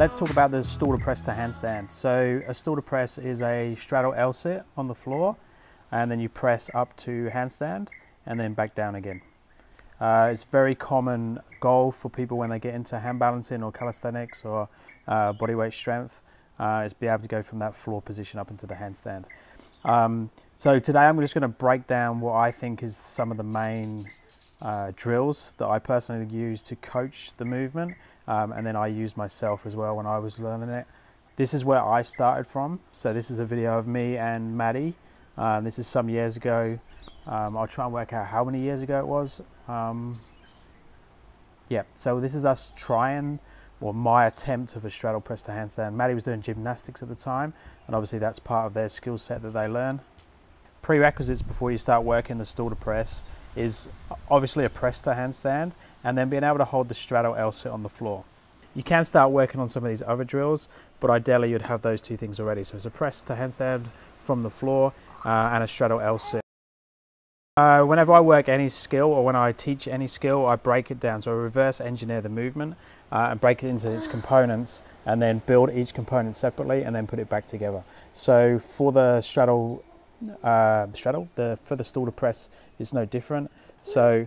Let's talk about the stalder press to handstand. So a stalder press is a straddle L sit on the floor and then you press up to handstand and then back down again. Uh, it's very common goal for people when they get into hand balancing or calisthenics or uh, bodyweight strength uh, is be able to go from that floor position up into the handstand. Um, so today I'm just going to break down what I think is some of the main uh, drills that I personally use to coach the movement um, and then I used myself as well when I was learning it. This is where I started from. So this is a video of me and Maddie. Um, this is some years ago. Um, I'll try and work out how many years ago it was. Um, yeah, so this is us trying, or my attempt of a straddle press to handstand. Maddie was doing gymnastics at the time, and obviously that's part of their skill set that they learn. Prerequisites before you start working the stalder press is obviously a press to handstand and then being able to hold the straddle L sit on the floor. You can start working on some of these other drills, but ideally you'd have those two things already. So it's a press to handstand from the floor uh, and a straddle L sit. Uh, whenever I work any skill or when I teach any skill, I break it down. So I reverse engineer the movement uh, and break it into its components and then build each component separately and then put it back together. So for the straddle uh, straddle. The for the stalder press is no different. So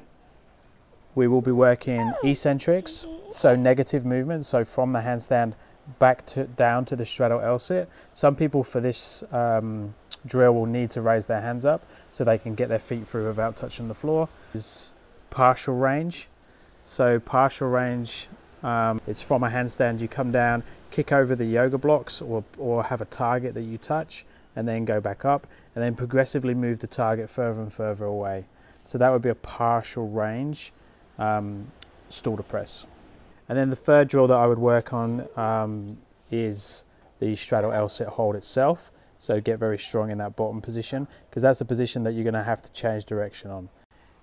we will be working eccentrics, so negative movement, so from the handstand back to down to the straddle L sit. Some people for this um, drill will need to raise their hands up so they can get their feet through without touching the floor. Is partial range. So partial range, um, it's from a handstand. You come down, kick over the yoga blocks, or or have a target that you touch, and then go back up and then progressively move the target further and further away. So that would be a partial range um, stalder press. And then the third drill that I would work on um, is the straddle L sit hold itself. So get very strong in that bottom position because that's the position that you're going to have to change direction on.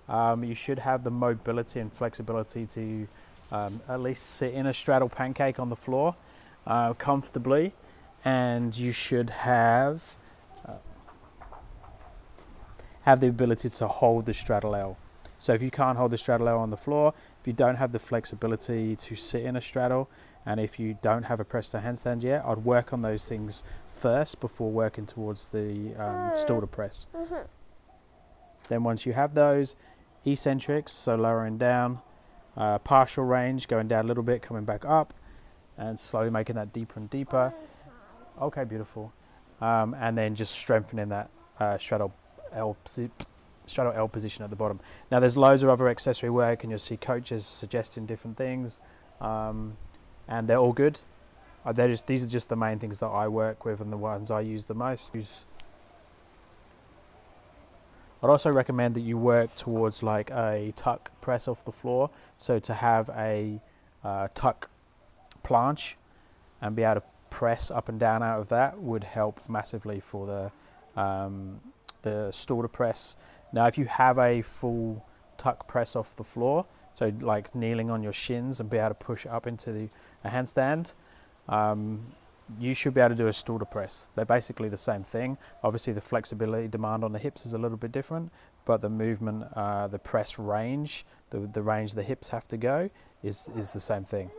Um, you should have the mobility and flexibility to um, at least sit in a straddle pancake on the floor uh, comfortably and you should have have the ability to hold the straddle L. So if you can't hold the straddle L on the floor, if you don't have the flexibility to sit in a straddle, and if you don't have a press to handstand yet, I'd work on those things first before working towards the um, stalder press. Mm-hmm. Then once you have those, eccentrics, so lowering down, uh, partial range, going down a little bit, coming back up, and slowly making that deeper and deeper. Okay, beautiful. Um, and then just strengthening that uh, straddle L straddle L position at the bottom. Now there's loads of other accessory work and you'll see coaches suggesting different things um, and they're all good. Uh, they're just, these are just the main things that I work with and the ones I use the most. I'd also recommend that you work towards like a tuck press off the floor. So to have a uh, tuck planche and be able to press up and down out of that would help massively for the um, the stalder press. Now, if you have a full tuck press off the floor, so like kneeling on your shins and be able to push up into the a handstand, um, you should be able to do a stalder press. They're basically the same thing. Obviously, the flexibility demand on the hips is a little bit different, but the movement, uh, the press range, the, the range the hips have to go is, is the same thing.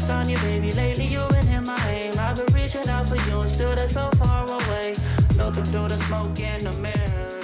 Lost on you, baby. Lately you've been in my aim. I've been reaching out for you and still they're so far away. Looking through the smoke in the mirror.